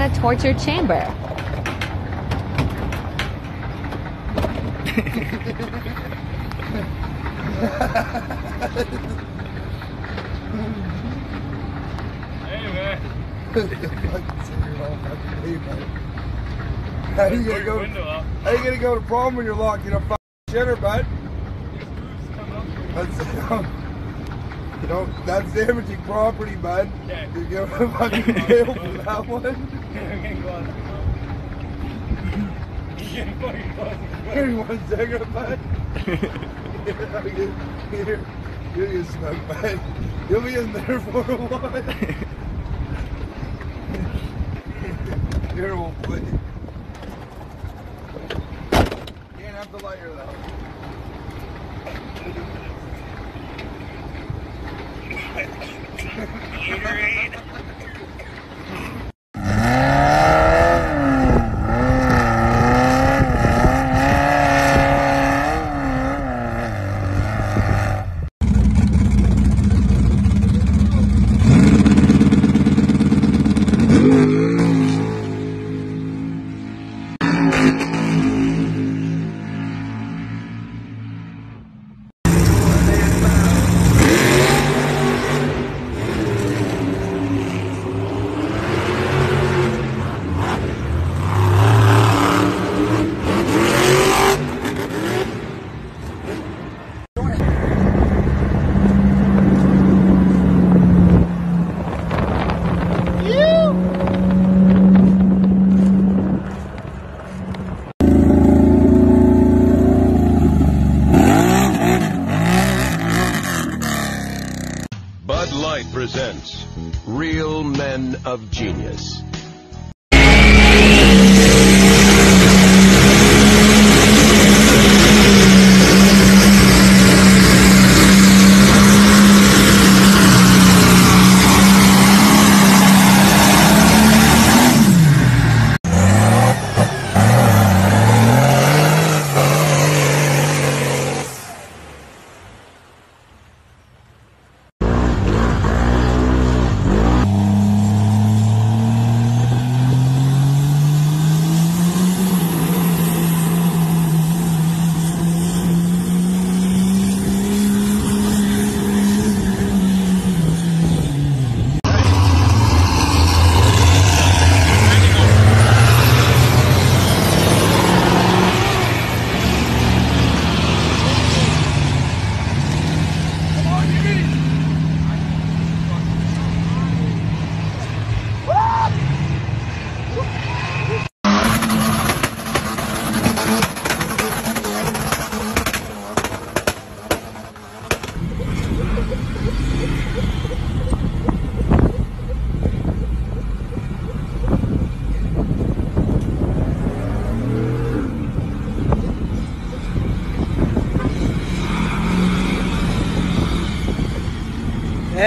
in a torture chamber. How you gonna go? How you gonna go to prom when you're locked in a fucking shitter, bud? That's, you know, that's damaging property, bud. You're going to fucking jail for that one. You want a cigarette, bud? Here, here, here you smoke, bud. You'll be in there for a while. Here, old buddy. Can't have the lighter though. Bud of Genius.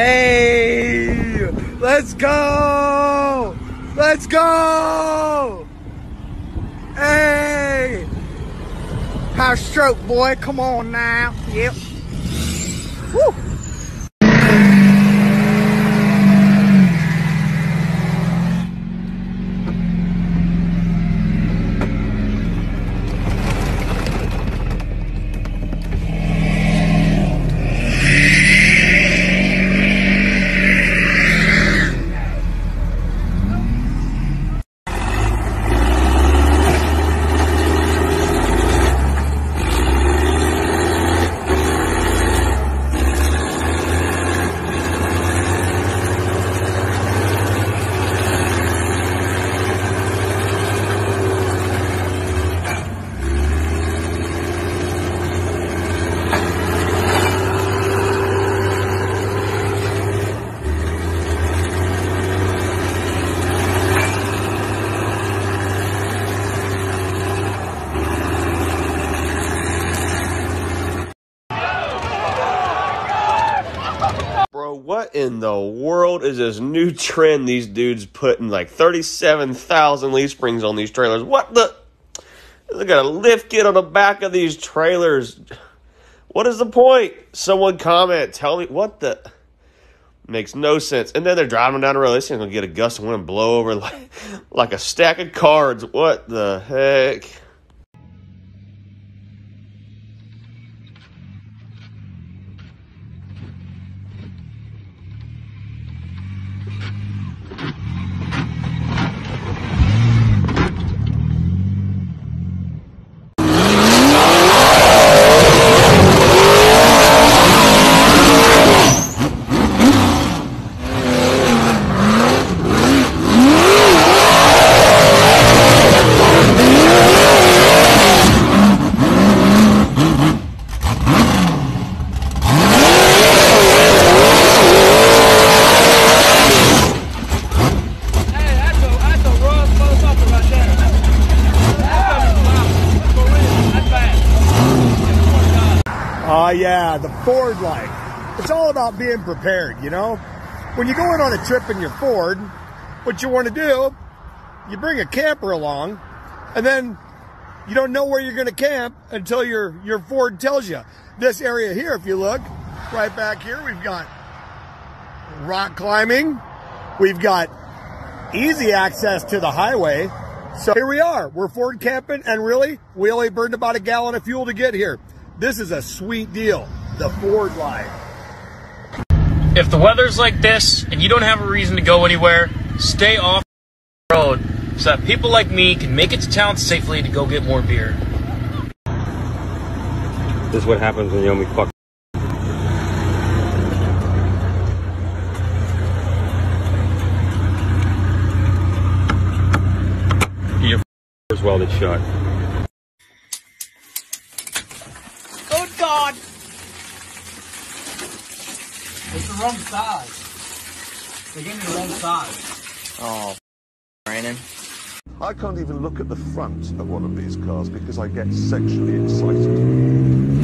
Hey, let's go! Let's go! Hey! Power stroke, boy. Come on now. Yep. Woo! Bro, what in the world is this new trend these dudes putting like 37,000 leaf springs on these trailers? What the? They got a lift kit on the back of these trailers. What is the point? Someone comment, tell me what the. Makes no sense. And then they're driving down the road. This thing's gonna get a gust of wind and blow over like, like a stack of cards. What the heck? Hey, that's a, that's a rough motherfucker right there. That's a, for real, that's bad. Oh, yeah, the Ford life. It's all about being prepared, you know? When you go in on a trip in your Ford, what you want to do, you bring a camper along, and then you don't know where you're going to camp until your, your Ford tells you. This area here, if you look, right back here, we've got rock climbing, we've got easy access to the highway. So here we are. We're Ford camping, and really, we only burned about a gallon of fuel to get here. This is a sweet deal. The Ford life. If the weather's like this and you don't have a reason to go anywhere, stay off the road so that people like me can make it to town safely to go get more beer. This is what happens when you only fuck. Your is welded shut. Good God! It's the wrong size. They gave me the wrong size. Oh, Brandon. I can't even look at the front of one of these cars because I get sexually excited.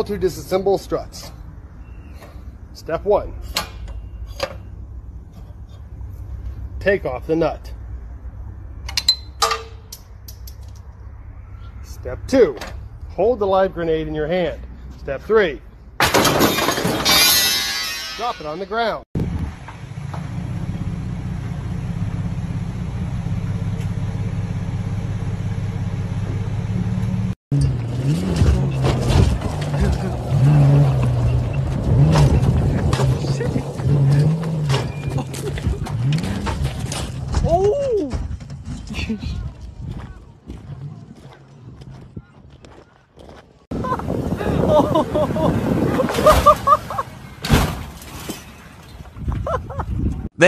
How to disassemble struts. Step one. Take off the nut. Step two. Hold the live grenade in your hand. Step three. Drop it on the ground.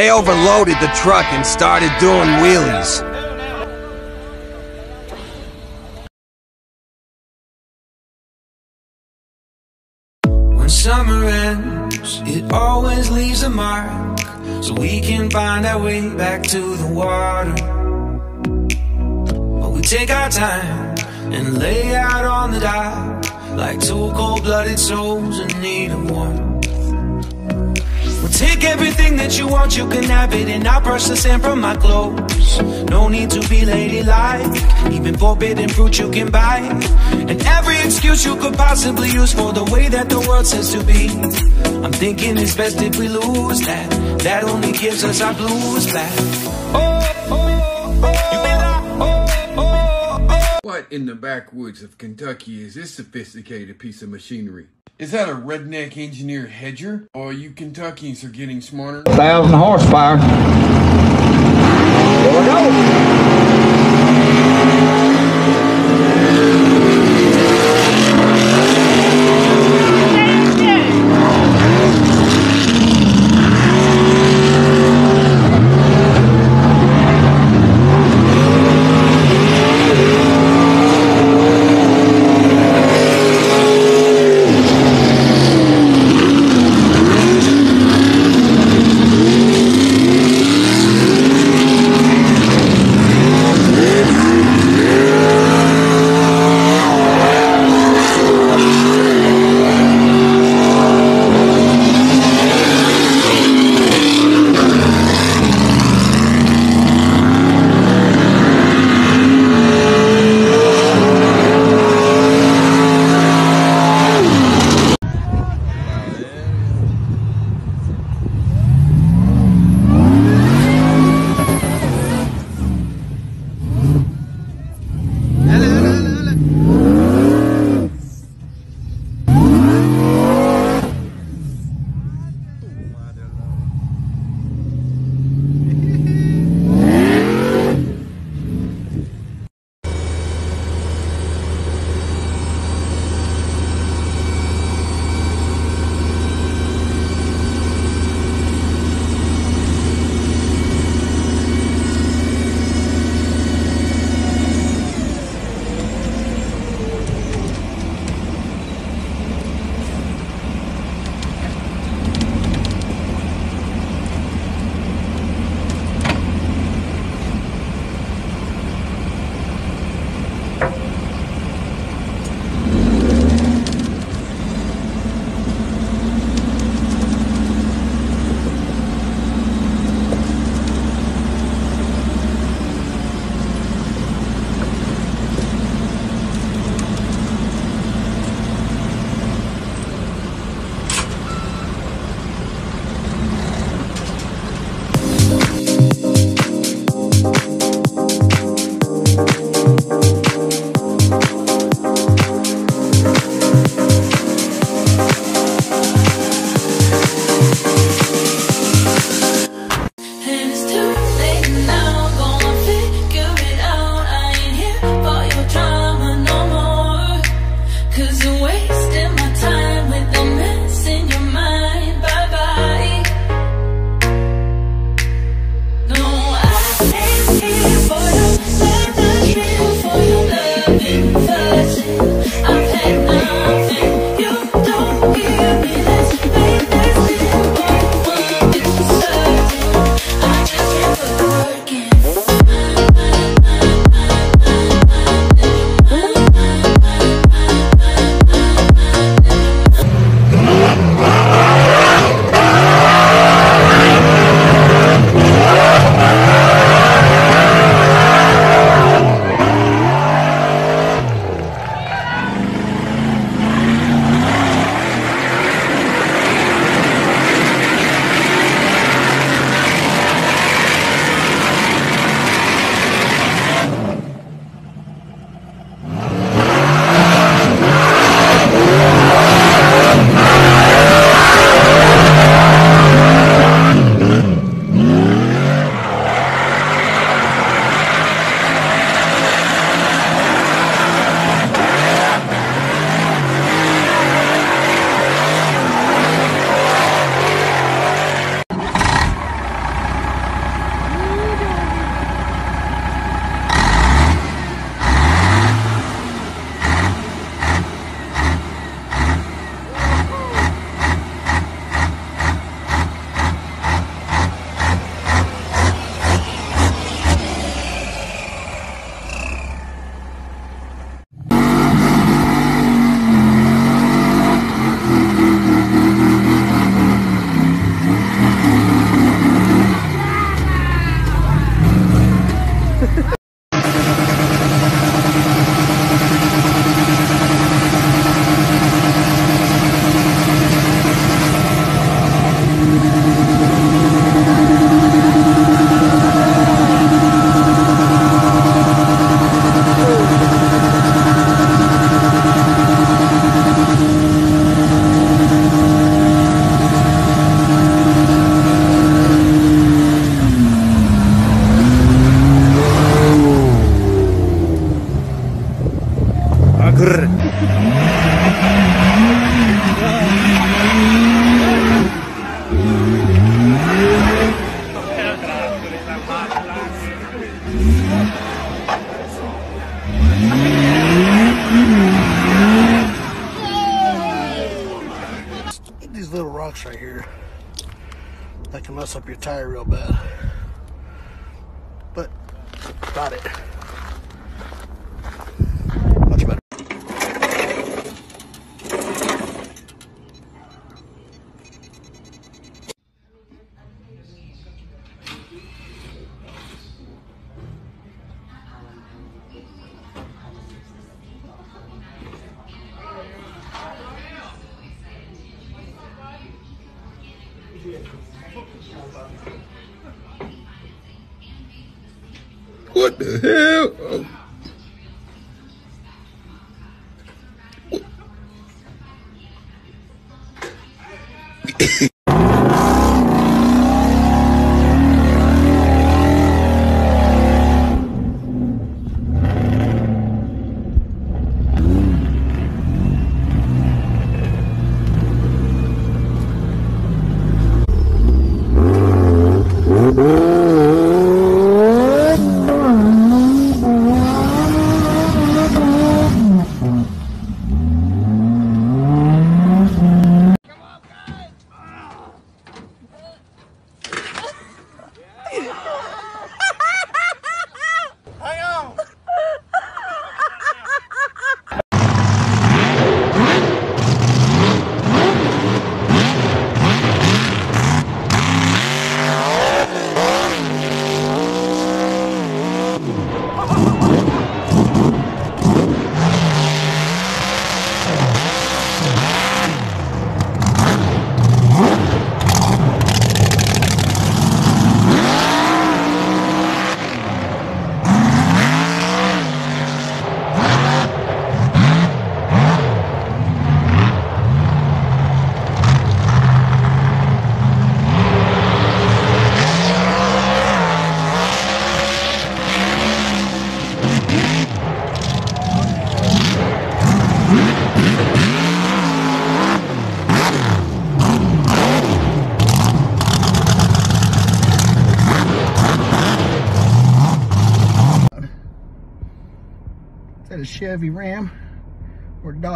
They overloaded the truck and started doing wheelies. When summer ends, it always leaves a mark So we can find our way back to the water But we take our time and lay out on the dock Like two cold-blooded souls in need of warmth Take everything that you want, you can have it, and I'll brush the sand from my clothes. No need to be ladylike, even forbidden fruit you can buy, and every excuse you could possibly use for the way that the world says to be. I'm thinking it's best if we lose that. That only gives us our blues back. Oh. What in the backwoods of Kentucky is this sophisticated piece of machinery? Is that a redneck engineer hedger? Or you Kentuckians are getting smarter? Thousand horsepower. Here we go.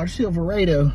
Silverado?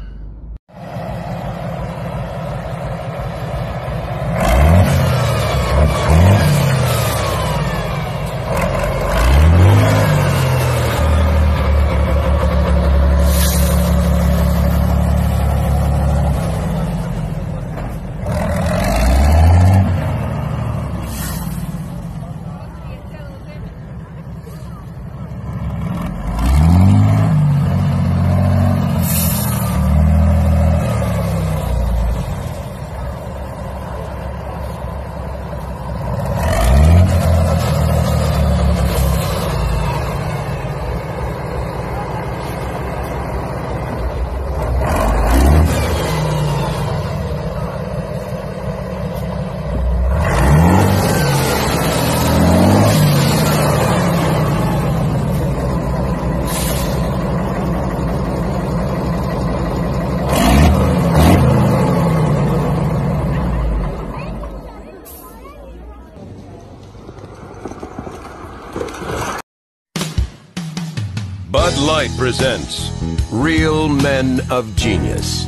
Bud Light presents Real Men of Genius.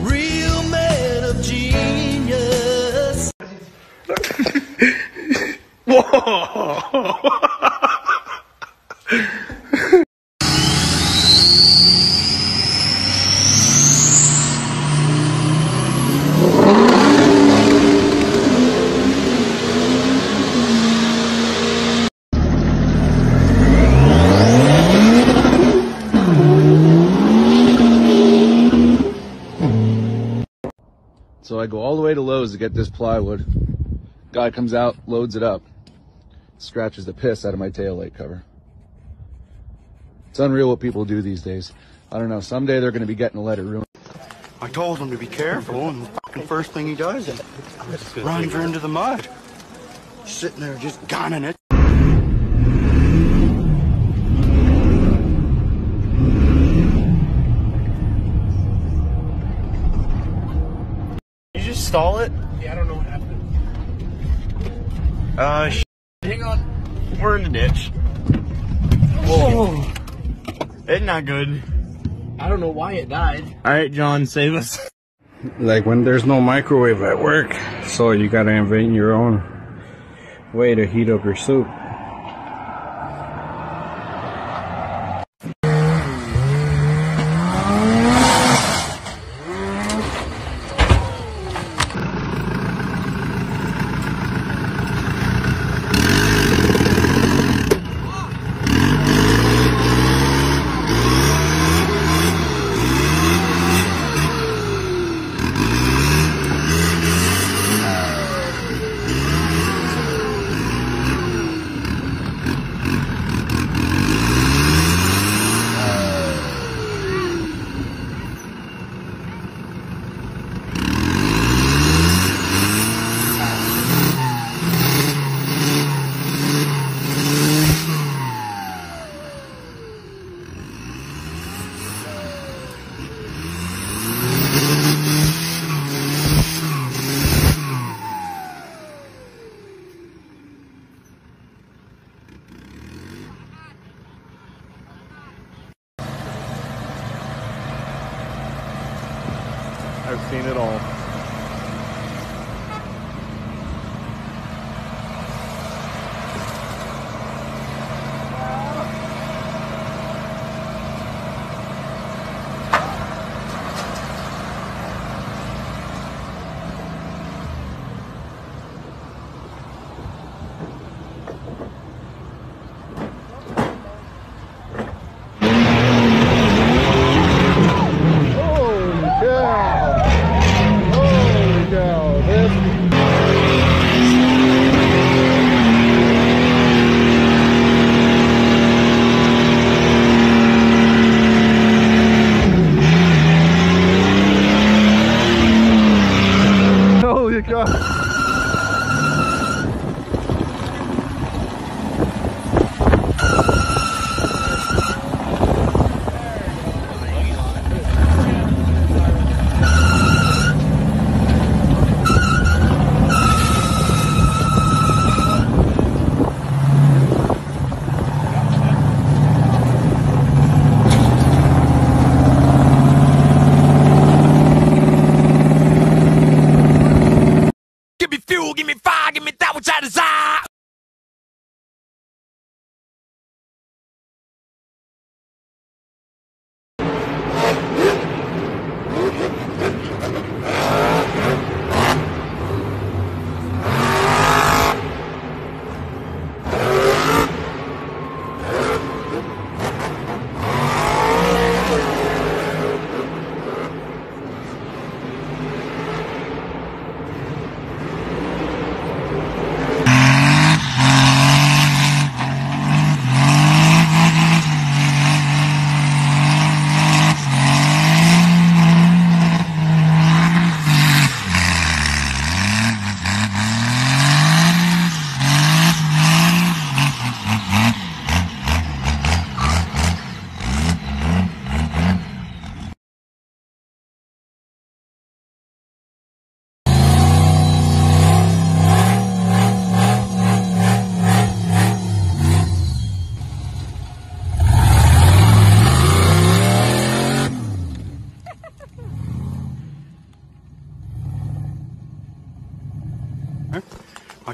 Real man of genius. So I go all the way to Lowe's to get this plywood. Guy comes out, loads it up, scratches the piss out of my taillight cover. It's unreal what people do these days. I don't know. Someday they're going to be getting a letter ruined. I told him to be careful, and the first thing he does is runs her into the mud. Sitting there just gunning it. You just stall it? Uh, sh- Hang on. we're in the ditch. Whoa. It's not good. I don't know why it died. All right, John, save us. like when there's no microwave at work, so you gotta invent your own way to heat up your soup. Seen it all.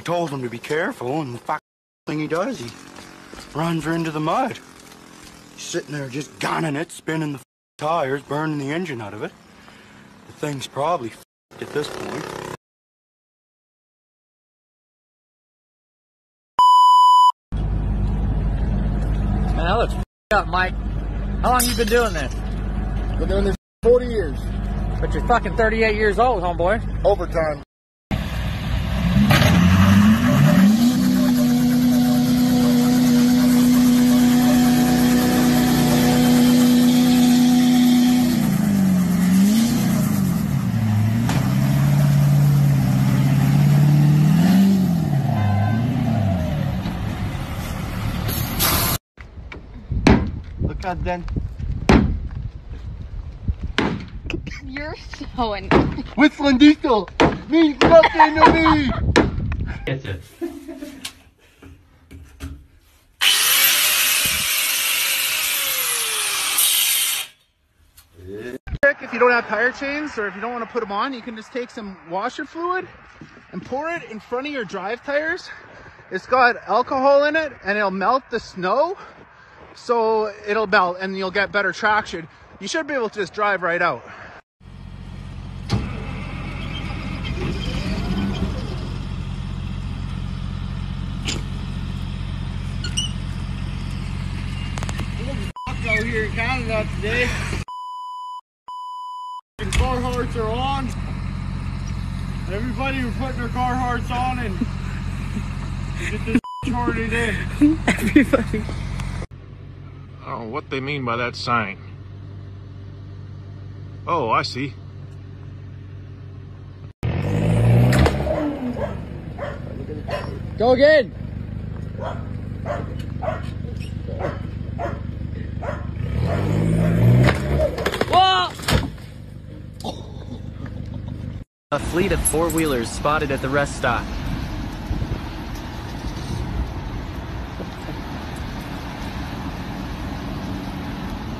Told him to be careful, and the fuck thing he does, he runs her into the mud. He's sitting there just gunning it, spinning the tires, burning the engine out of it. The thing's probably at this point. Man, that looks up, Mike. How long you been doing this? Been doing this 40 years. But you're fucking 38 years old, homeboy. Overtime. Look then. You're so annoying. Whistlin Diesel means nothing to me. That's it. Trick, if you don't have tire chains or if you don't want to put them on, you can just take some washer fluid and pour it in front of your drive tires. It's got alcohol in it and it'll melt the snow. So it'll melt and you'll get better traction. You should be able to just drive right out. out here in Canada today. The Carhartts are on. Everybody who's putting their Carhartts on and get this shorted in. Everybody. I don't know what they mean by that sign. Oh, I see. Go again. Whoa! A fleet of four-wheelers spotted at the rest stop.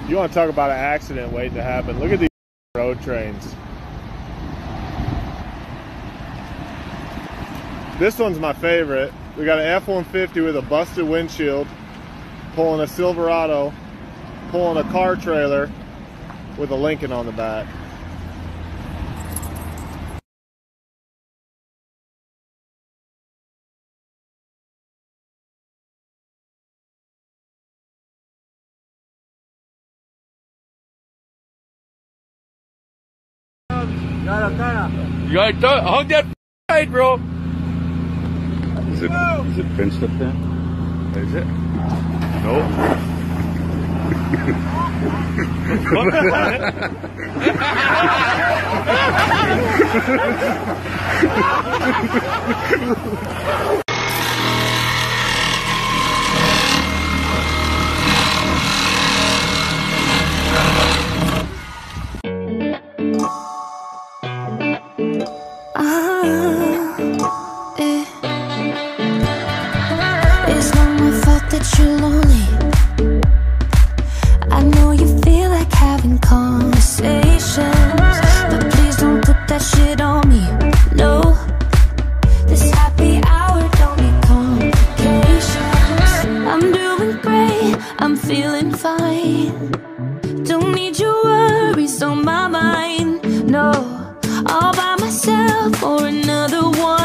You want to talk about an accident waiting to happen? Look at these road trains. This one's my favorite. We got an F-150 with a busted windshield, pulling a Silverado, pulling a car trailer with a Lincoln on the back. You gotta hug that right, bro. Is it, is it pinched up there? Is it? No. It's shit on me. No, this happy hour don't need complications. I'm doing great, I'm feeling fine. Don't need your worries on my mind. No, all by myself or another one.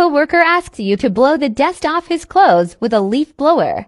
Coworker asks you to blow the dust off his clothes with a leaf blower.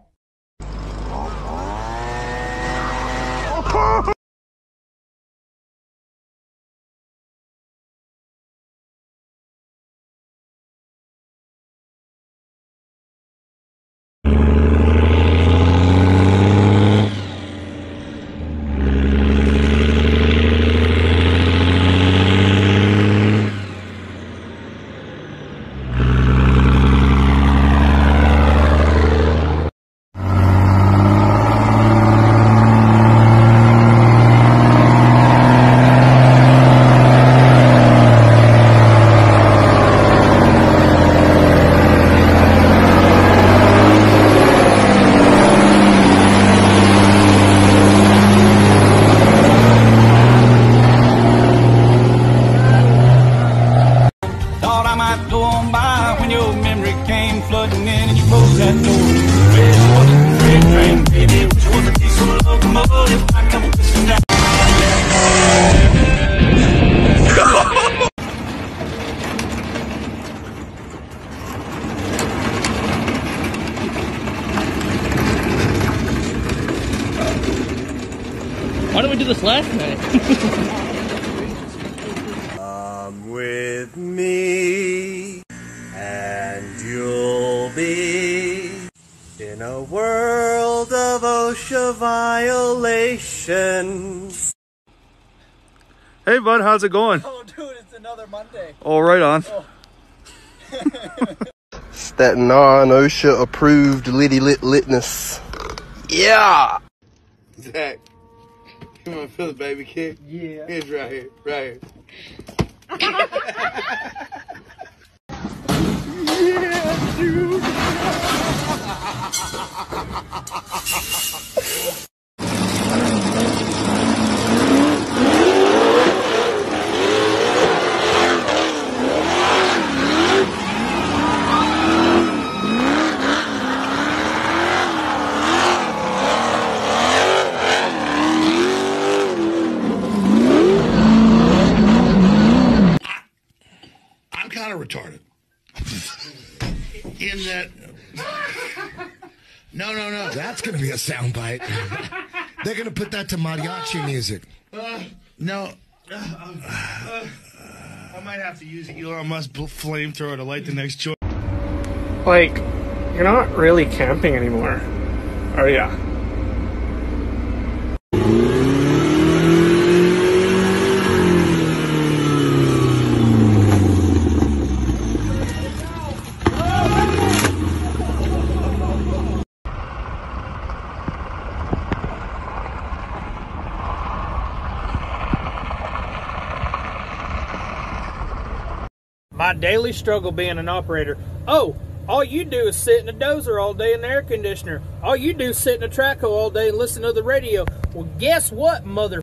Last night? Come with me, and you'll be in a world of OSHA violations. Hey, bud, how's it going? Oh, dude, it's another Monday. Oh, right on. Oh. Staten Island OSHA approved litty lit litness. Yeah. Zach, you want to feel the baby kick? Yeah. It's right here, right here. yeah, dude. Kind of retarded. In that. No, no, no. That's going to be a soundbite. They're going to put that to mariachi music. Uh, No. I might have to use Elon Musk bl- flamethrower to light the next joint. Like, you're not really camping anymore, are ya? Daily struggle being an operator. Oh, all you do is sit in a dozer all day in the air conditioner. All you do is sit in a trackhoe all day and listen to the radio. Well, guess what, mother?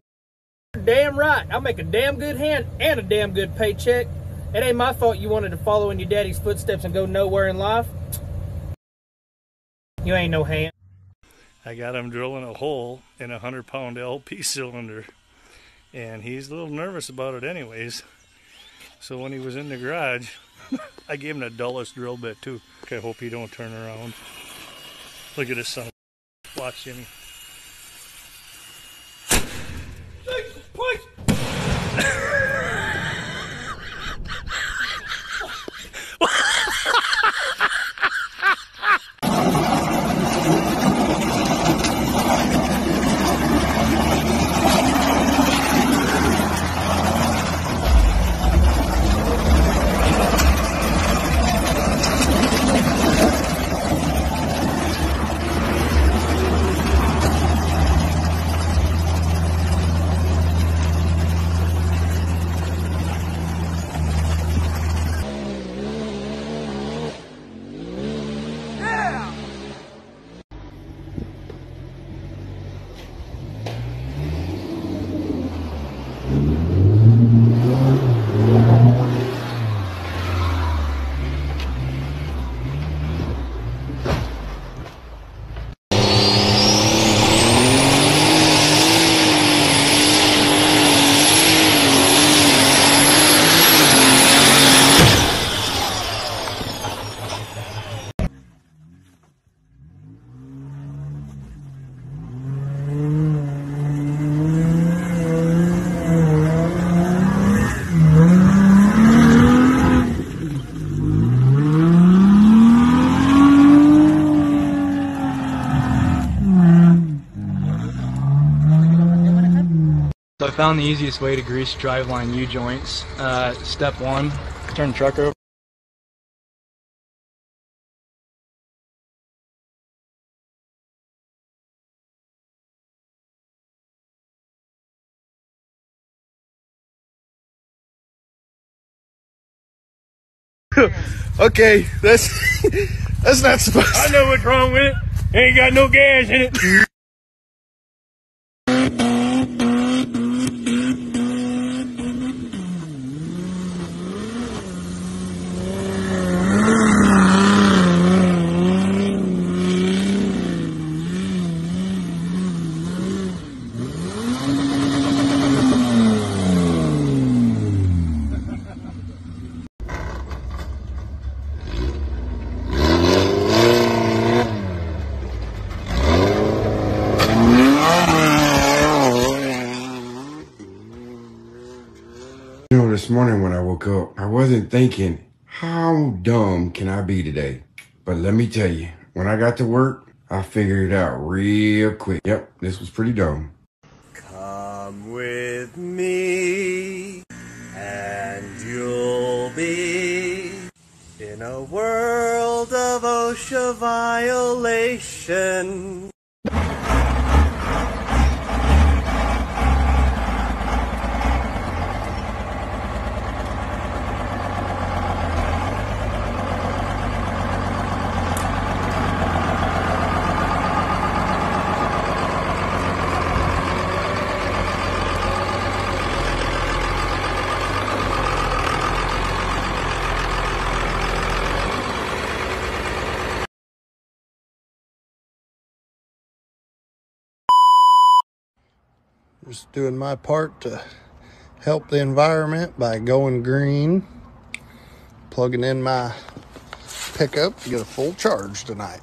Damn right. I make a damn good hand and a damn good paycheck. It ain't my fault you wanted to follow in your daddy's footsteps and go nowhere in life. You ain't no hand. I got him drilling a hole in a 100 pound LP cylinder. And he's a little nervous about it, anyways. So when he was in the garage, I gave him the dullest drill bit, too. I hope he don't turn around. Look at this son. Watch Jimmy. So found the easiest way to grease driveline U joints. Uh, step one, turn the truck over. okay, that's that's not supposed. I know what's wrong with it. Ain't got no gas in it. woke up, I wasn't thinking, how dumb can I be today? But let me tell you, when I got to work, I figured it out real quick. Yep, this was pretty dumb. Come with me, and you'll be in a world of OSHA violation. Just doing my part to help the environment by going green. Plugging in my pickup to get a full charge tonight.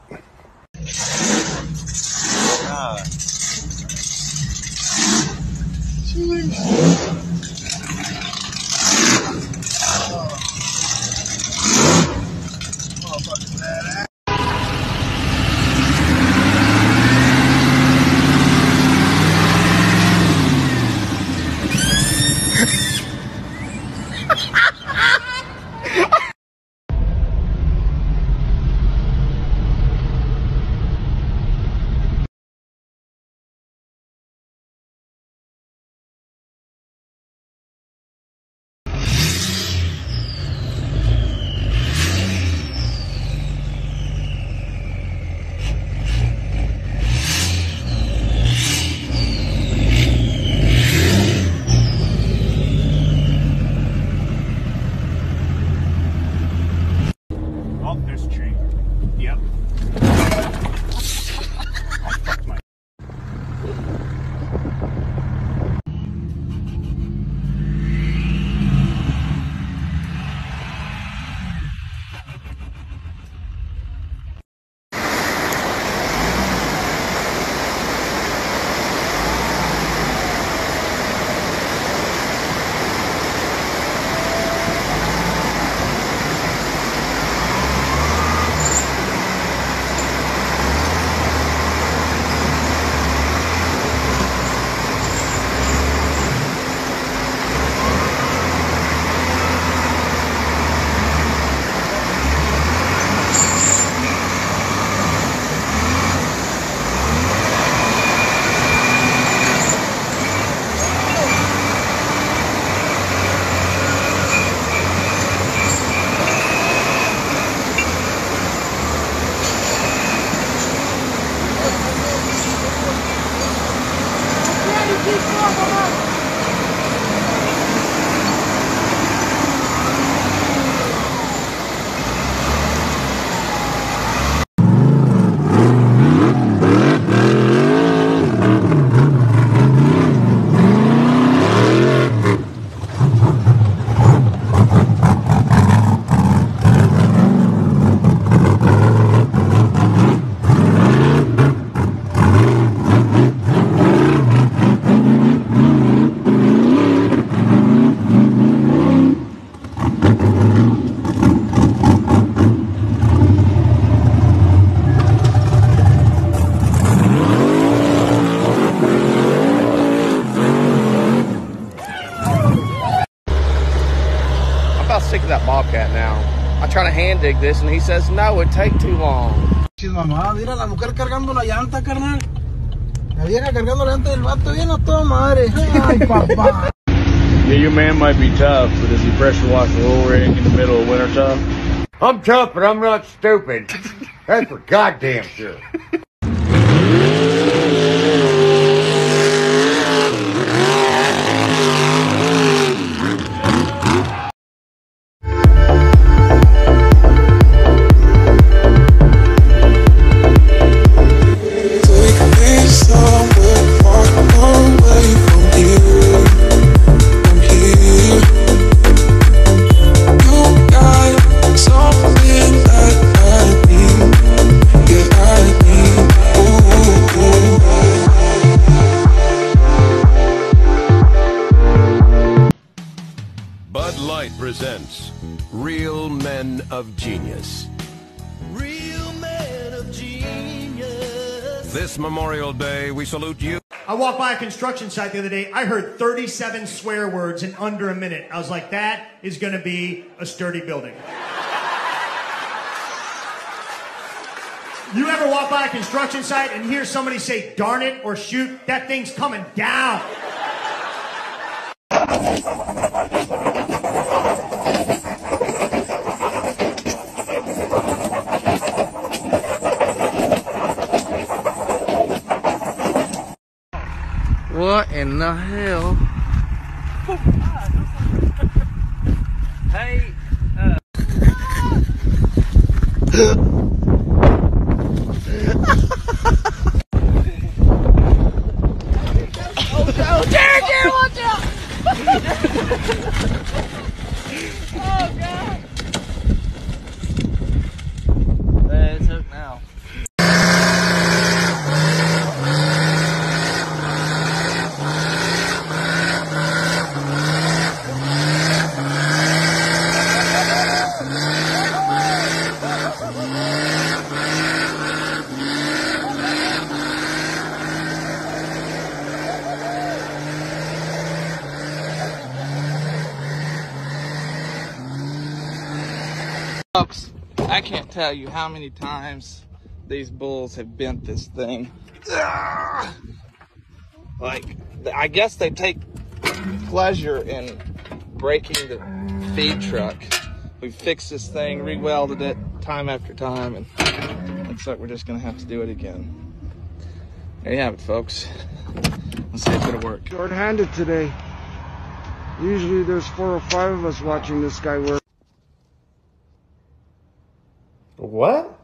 I try to hand dig this and he says no, it'd take too long. Mamá, mira la mujer cargando la llanta, carnal. La vieja cargando la llanta del vato bien a toda madre. Ay, papá. Yeah, your man might be tough, but does he pressure wash a roll rig in the middle of winter time? I'm tough, but I'm not stupid. That's for goddamn sure. Of genius. Real man of genius. This Memorial Day, we salute you. I walked by a construction site the other day. I heard 37 swear words in under a minute. I was like, that is going to be a sturdy building. You ever walk by a construction site and hear somebody say, darn it, or shoot? That thing's coming down. What in the hell? Hey, Oh, Jared, Jared, watch out! oh, God. It's hooked now. Folks, I can't tell you how many times these bulls have bent this thing. Ah! Like, I guess they take pleasure in breaking the feed truck. We fixed this thing, re-welded it time after time, and looks like we're just gonna have to do it again. There you have it, folks. Let's see if it'll work. Short-handed today. Usually there's four or five of us watching this guy work. What?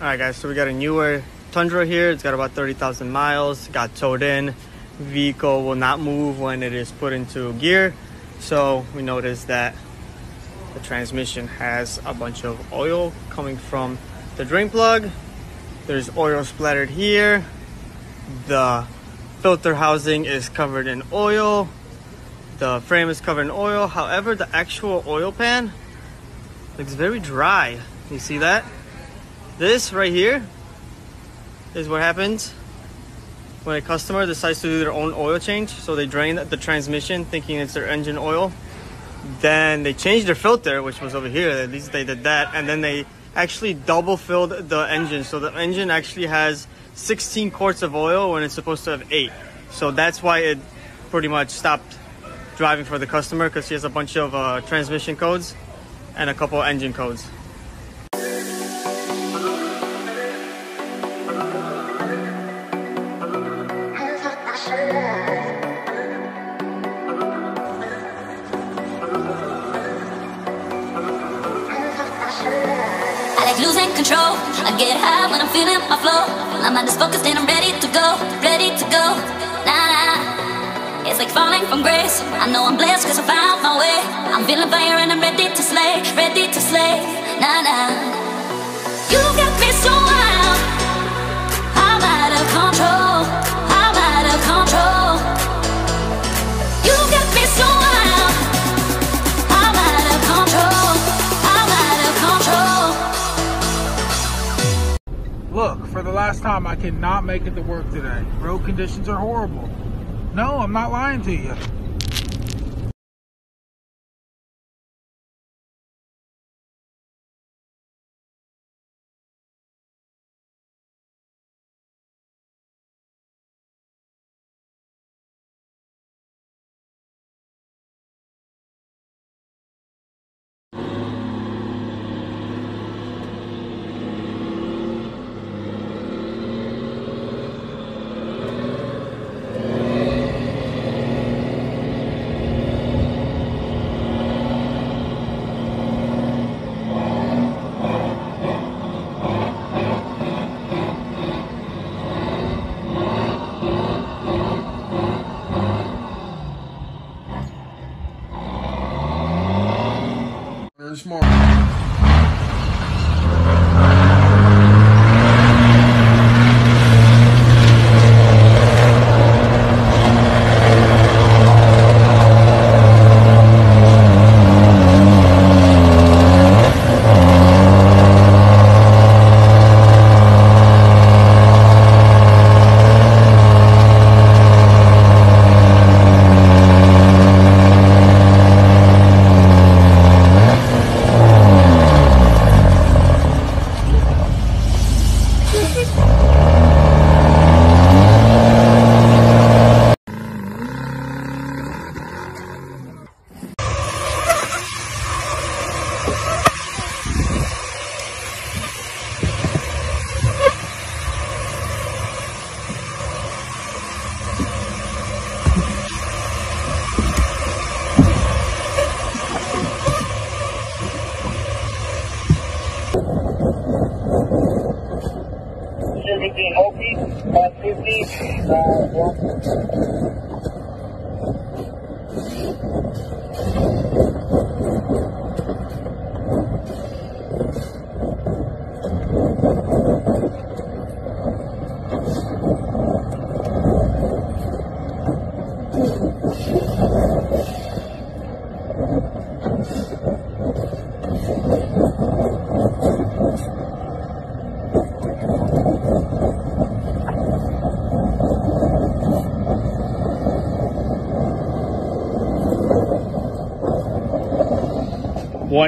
Alright guys, so we got a newer Tundra here. It's got about 30,000 miles. Got towed in. Vehicle will not move when it is put into gear. So we noticed that the transmission has a bunch of oil coming from the drain plug. There's oil splattered here. The filter housing is covered in oil. The frame is covered in oil. However, the actual oil pan looks very dry. You see that? This right here is what happens when a customer decides to do their own oil change. So they drain the transmission thinking it's their engine oil. Then they change their filter, which was over here. At least they did that. And then they actually double filled the engine. So the engine actually has 16 quarts of oil when it's supposed to have eight. So that's why it pretty much stopped driving for the customer because she has a bunch of uh, transmission codes and a couple engine codes. Losing control. I get high when I'm feeling my flow. My mind is focused and I'm ready to go, ready to go. Nah, nah. It's like falling from grace. I know I'm blessed cause I found my way. I'm feeling fire and I'm ready to slay, ready to slay. Nah, nah. You got me so the last time, I cannot make it to work today. Road conditions are horrible. No, I'm not lying to you. Smart.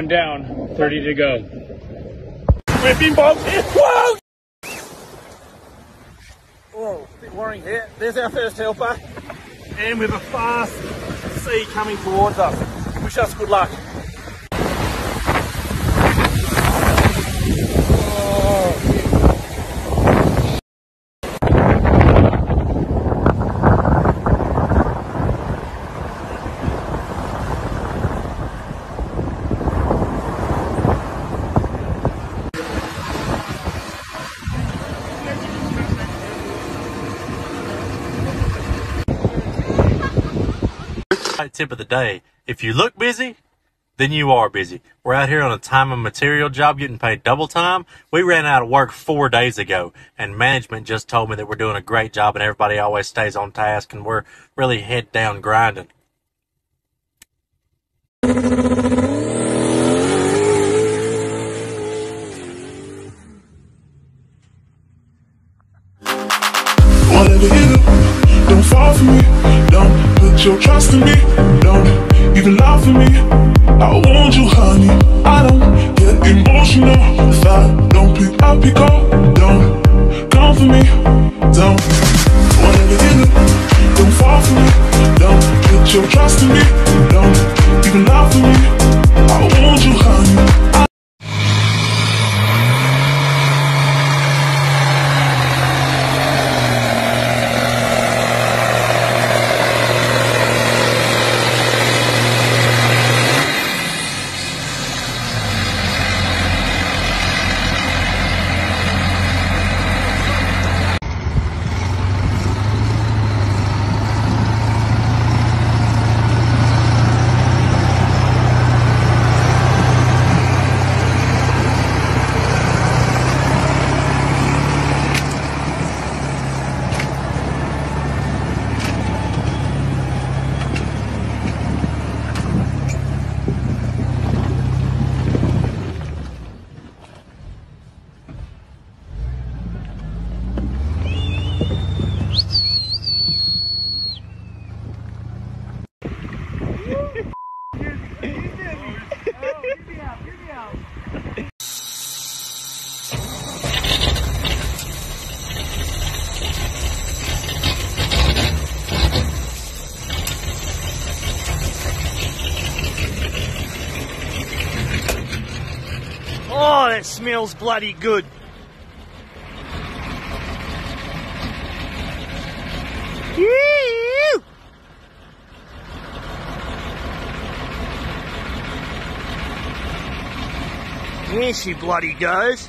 One down, 30 to go. Whipping ball. Whoa! Whoa, bit worrying here. There's our first helper. And with a fast sea coming towards us. Wish us good luck. Tip of the day. If you look busy, then you are busy. We're out here on a time and material job getting paid double time. We ran out of work four days ago and management just told me that we're doing a great job and everybody always stays on task and we're really head down grinding. Your trust in me. Don't even lie for me. I want you, honey. I don't get emotional if I don't pick up your call. Don't come for me. Don't. Whatever you do, don't fall for me. Don't put your trust in me. Don't even lie for me. I want you, honey. I Oh, that smells bloody good. Yee! Here she bloody goes.